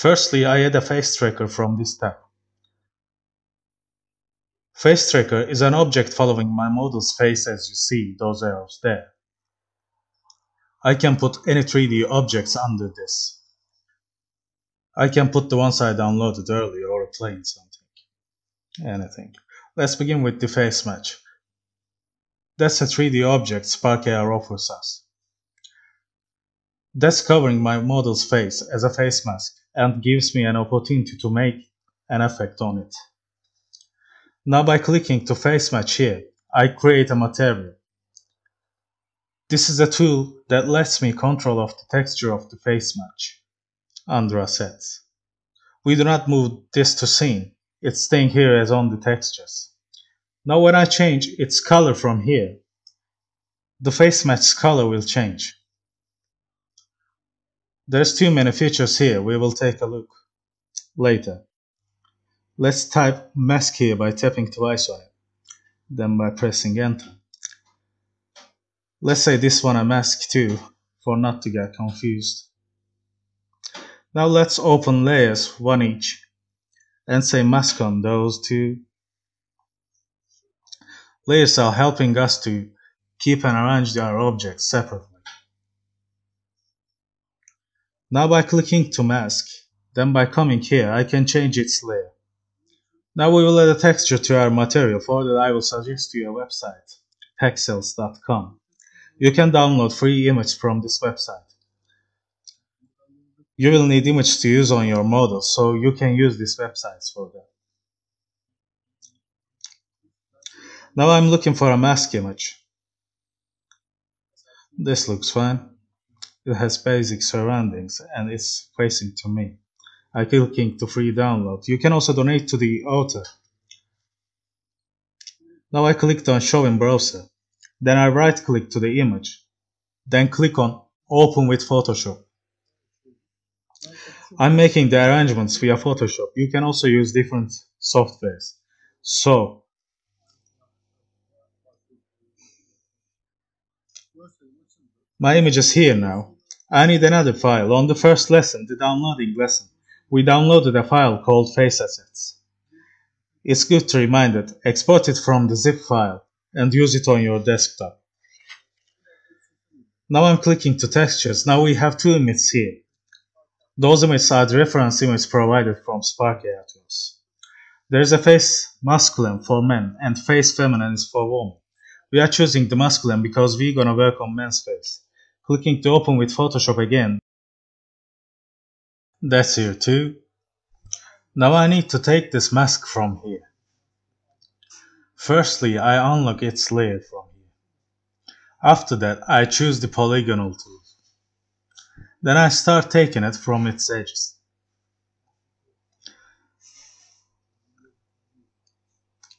Firstly, I add a face tracker from this tab. Face tracker is an object following my model's face as you see those arrows there. I can put any 3D objects under this. I can put the ones I downloaded earlier or a plane something. Anything. Let's begin with the face mesh. That's a 3D object Spark AR offers us. That's covering my model's face as a face mask and gives me an opportunity to make an effect on it. Now by clicking to face mesh here, I create a material. This is a tool that lets me control of the texture of the face mesh under assets. We do not move this to scene, it's staying here as on the textures. Now when I change its color from here, the face mesh color will change. There's too many features here, we will take a look later. Let's type mask here by tapping twice on it, then by pressing enter. Let's say this one a mask too, for not to get confused. Now let's open layers, one each, and say mask on those two. Layers are helping us to keep and arrange our objects separately. Now by clicking to mask, then by coming here, I can change its layer. Now we will add a texture to our material. For that I will suggest you a website, pexels.com. You can download free image from this website. You will need image to use on your model, so you can use these websites for that. Now I'm looking for a mask image. This looks fine. It has basic surroundings and it's facing to me. I clicking to free download. You can also donate to the author. Now I clicked on show in browser. Then I right click to the image. Then click on open with Photoshop. I'm making the arrangements via Photoshop. You can also use different softwares. So My image is here now. I need another file. On the first lesson, the downloading lesson, we downloaded a file called face assets. It's good to remind it, export it from the zip file and use it on your desktop. Now I'm clicking to textures. Now we have two images here. Those images are the reference images provided from Spark AR Tools. There is a face masculine for men and face feminine is for women. We are choosing the masculine because we're gonna work on men's face clicking to open with Photoshop again. That's here too. Now I need to take this mask from here. Firstly, I unlock its layer from here. After that, I choose the polygonal tool. Then I start taking it from its edges.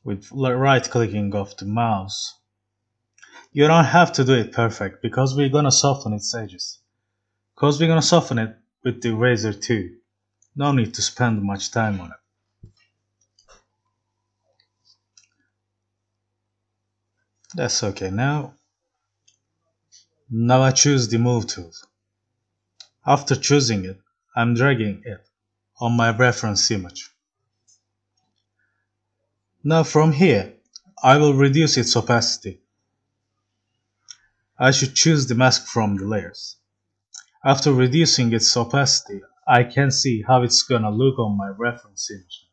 With right clicking of the mouse. You don't have to do it perfect because we're gonna soften its edges. Cause we're gonna soften it with the razor too. No need to spend much time on it. That's okay now. Now I choose the move tool. After choosing it, I'm dragging it on my reference image. Now from here, I will reduce its opacity I should choose the mask from the layers. After reducing its opacity, I can see how it's gonna look on my reference image.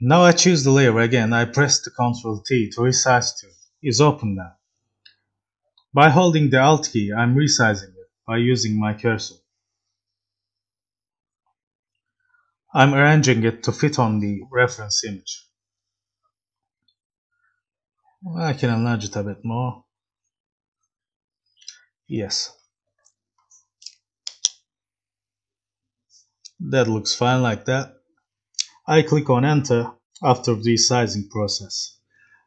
Now I choose the layer again, I press the Ctrl T to resize to it. It's open now. By holding the Alt key, I'm resizing it by using my cursor. I'm arranging it to fit on the reference image. I can enlarge it a bit more. Yes. That looks fine like that. I click on enter after the resizing process.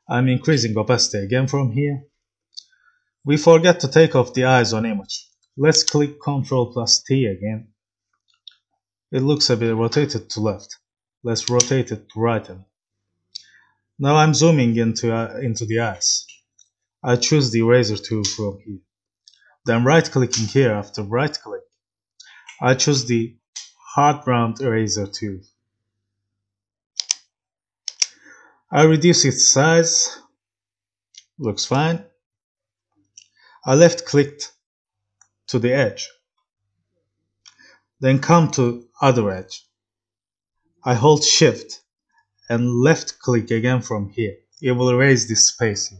I'm increasing opacity again from here. We forget to take off the eyes on image. Let's click Ctrl plus T again. It looks a bit rotated to left. Let's rotate it to right now I'm zooming into, uh, into the eyes. I choose the eraser tool from here. Then right clicking here after right click, I choose the hard round eraser tool. I reduce its size, looks fine. I left clicked to the edge. Then come to other edge. I hold shift and left click again from here. It will erase this space.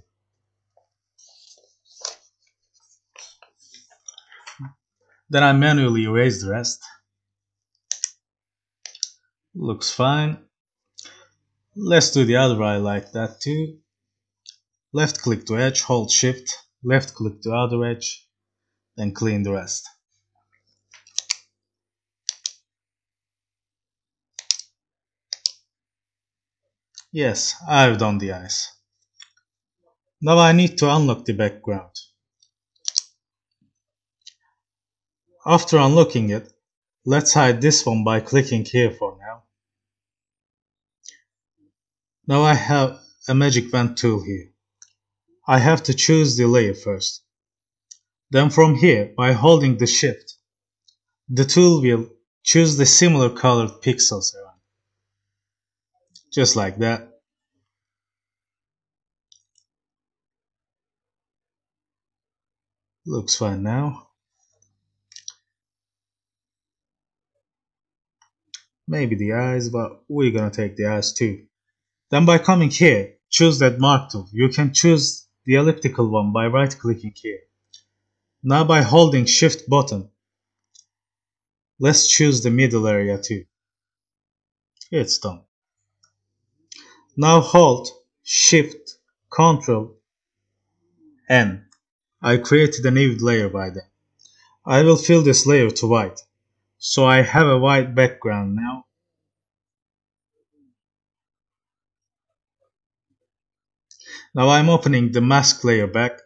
Then I manually erase the rest. Looks fine. Let's do the other eye like that too. Left click to edge, hold shift, left click to other edge, then clean the rest. Yes, I've done the eyes. Now I need to unlock the background. After unlocking it, let's hide this one by clicking here for now. Now I have a magic wand tool here. I have to choose the layer first. Then from here, by holding the shift, the tool will choose the similar colored pixels around. Just like that. Looks fine now. Maybe the eyes, but we're gonna take the eyes too. Then by coming here, choose that mark tool. You can choose the elliptical one by right clicking here. Now by holding shift button, let's choose the middle area too. It's done. Now hold shift control N. I created a new layer by then. I will fill this layer to white. So I have a white background now. Now I'm opening the mask layer back.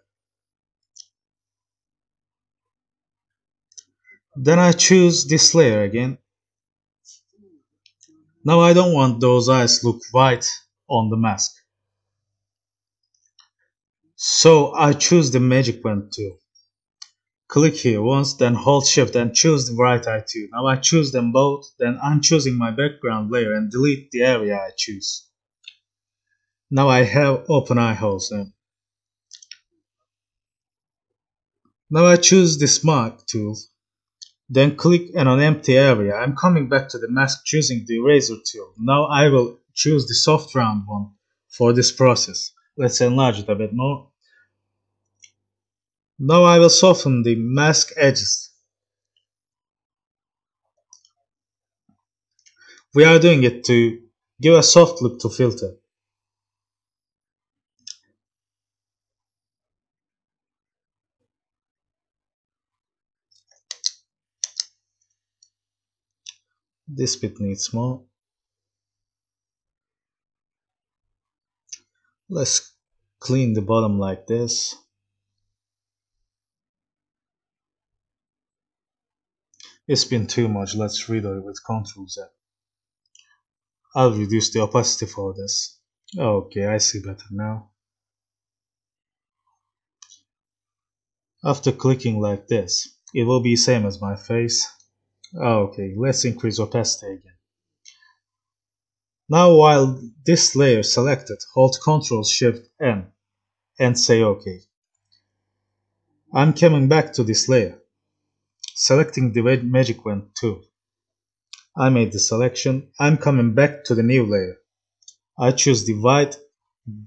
Then I choose this layer again. Now I don't want those eyes look white on the mask. So I choose the magic wand tool. Click here once, then hold shift and choose the right eye too. Now I choose them both, then I'm choosing my background layer and delete the area I choose. Now I have open eye holes then. Now I choose this mark tool, then click on an empty area. I'm coming back to the mask choosing the eraser tool. Now I will choose the soft round one for this process. Let's enlarge it a bit more. Now I will soften the mask edges. We are doing it to give a soft look to filter. This bit needs more. Let's clean the bottom like this. It's been too much, let's redo it with Ctrl Z. I'll reduce the opacity for this. Okay, I see better now. After clicking like this, it will be same as my face. Okay, let's increase opacity again. Now while this layer selected, hold Ctrl Shift N and say OK. I'm coming back to this layer, selecting the Magic Wand tool. I made the selection, I'm coming back to the new layer. I choose the white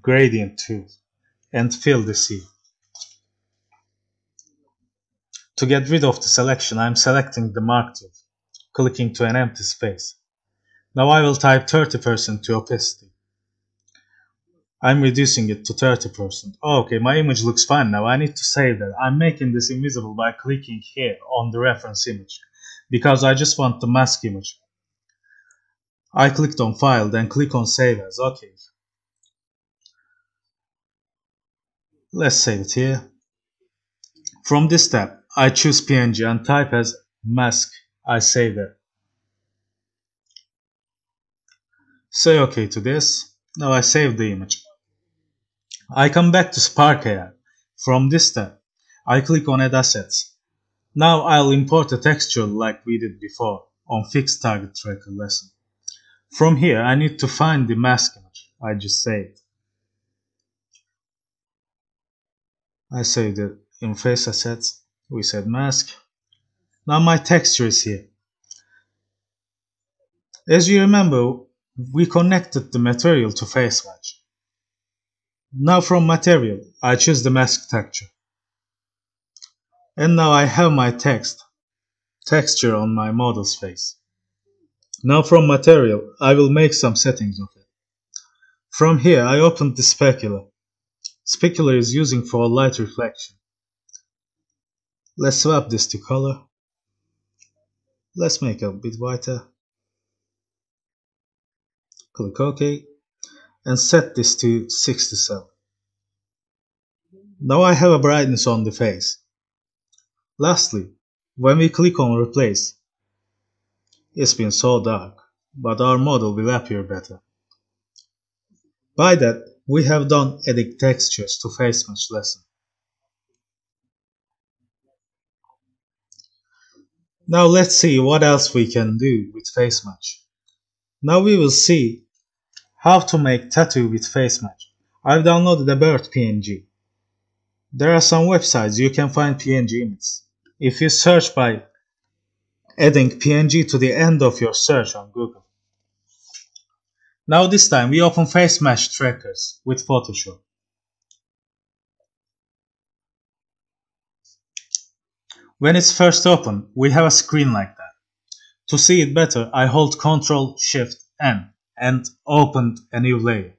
gradient tool and fill the sea. To get rid of the selection, I'm selecting the Mark tool, clicking to an empty space. Now I will type 30% to opacity. I'm reducing it to 30%. Oh, okay, my image looks fine now. I need to save that. I'm making this invisible by clicking here on the reference image because I just want the mask image. I clicked on file, then click on save as. Okay. Let's save it here. From this tab, I choose PNG and type as mask. I save it. Say OK to this. Now I save the image. I come back to Spark AR. From this tab, I click on Add Assets. Now I'll import a texture like we did before on fixed target tracker lesson. From here I need to find the mask image I just saved. I saved it in face assets, we said mask. Now my texture is here. As you remember, we connected the material to face mesh. Now from material, I choose the mask texture. And now I have my text, texture on my model's face. Now from material, I will make some settings of it. From here, I open the specular. Specular is using for light reflection. Let's swap this to color. Let's make it a bit whiter. Click OK and set this to 67. Now I have a brightness on the face. Lastly, when we click on replace, it's been so dark, but our model will appear better. By that, we have done adding textures to face mesh lesson. Now let's see what else we can do with face mesh. Now we will see how to make tattoo with face mesh. I've downloaded a bird PNG. There are some websites you can find PNG images. If you search by adding PNG to the end of your search on Google. Now this time we open face mesh trackers with Photoshop. When it's first open, we have a screen like that. To see it better, I hold Ctrl Shift N and opened a new layer.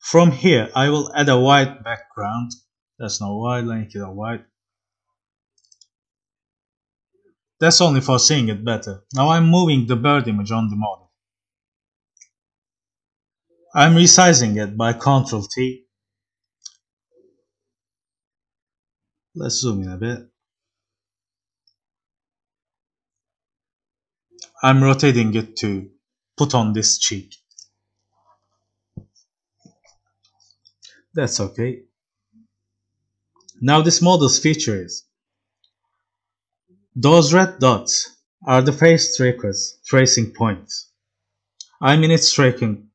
From here, I will add a white background. That's not white, make it a white. That's only for seeing it better. Now I'm moving the bird image on the model. I'm resizing it by Ctrl T. Let's zoom in a bit. I'm rotating it to put on this cheek. That's okay. Now this model's feature is those red dots are the face trackers tracing points. I'm in its tracking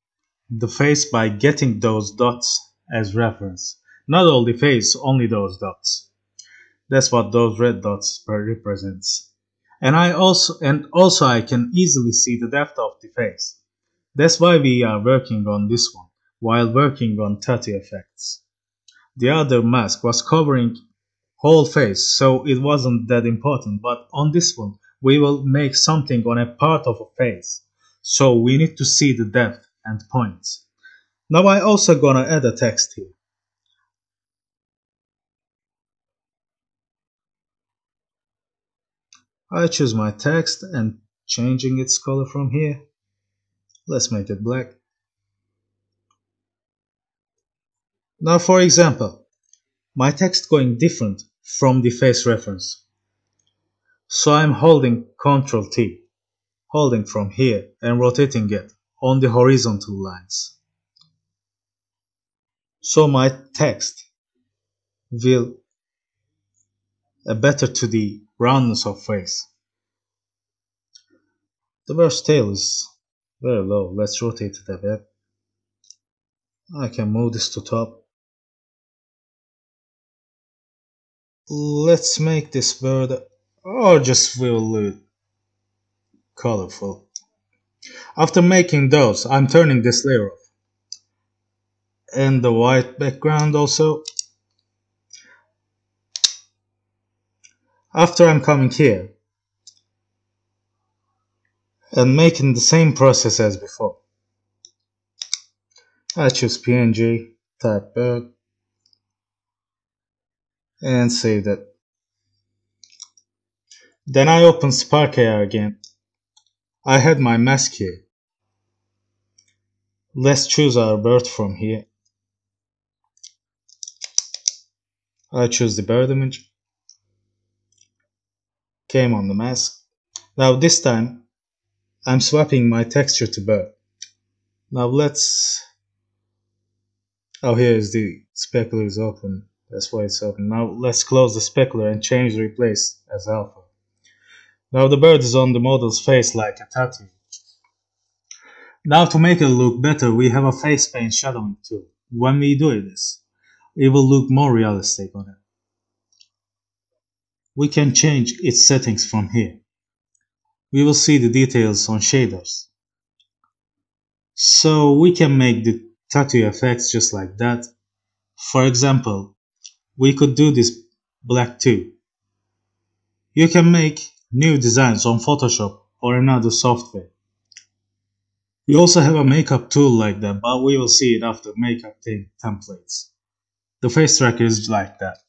the face by getting those dots as reference. Not all the face, only those dots. That's what those red dots represents and I also and also I can easily see the depth of the face. That's why we are working on this one while working on tattoo effects. The other mask was covering whole face so it wasn't that important but on this one we will make something on a part of a face so we need to see the depth and points. Now I also gonna add a text here. I choose my text and changing its color from here. Let's make it black. Now for example, my text going different from the face reference. So I'm holding Ctrl T, holding from here and rotating it on the horizontal lines. So my text will better to the roundness of face. The bird's tail is very low. Let's rotate it a bit. I can move this to top. Let's make this bird or just will colorful. After making those, I'm turning this layer off. And the white background also. After I'm coming here and making the same process as before. I choose PNG, type bird, and save that. Then I open Spark AR again. I had my mask here. Let's choose our bird from here. I choose the bird image came on the mask. Now this time I'm swapping my texture to bird. Now let's oh here is the specular is open. That's why it's open. Now let's close the specular and change the replace as alpha. Now the bird is on the model's face like a tattoo. Now to make it look better, we have a face paint shadowing tool. When we do this, it will look more realistic on it. We can change its settings from here. We will see the details on shaders. So we can make the tattoo effects just like that. For example, we could do this black too. You can make new designs on Photoshop or another software. We also have a makeup tool like that, but we will see it after makeup templates. The face tracker is like that.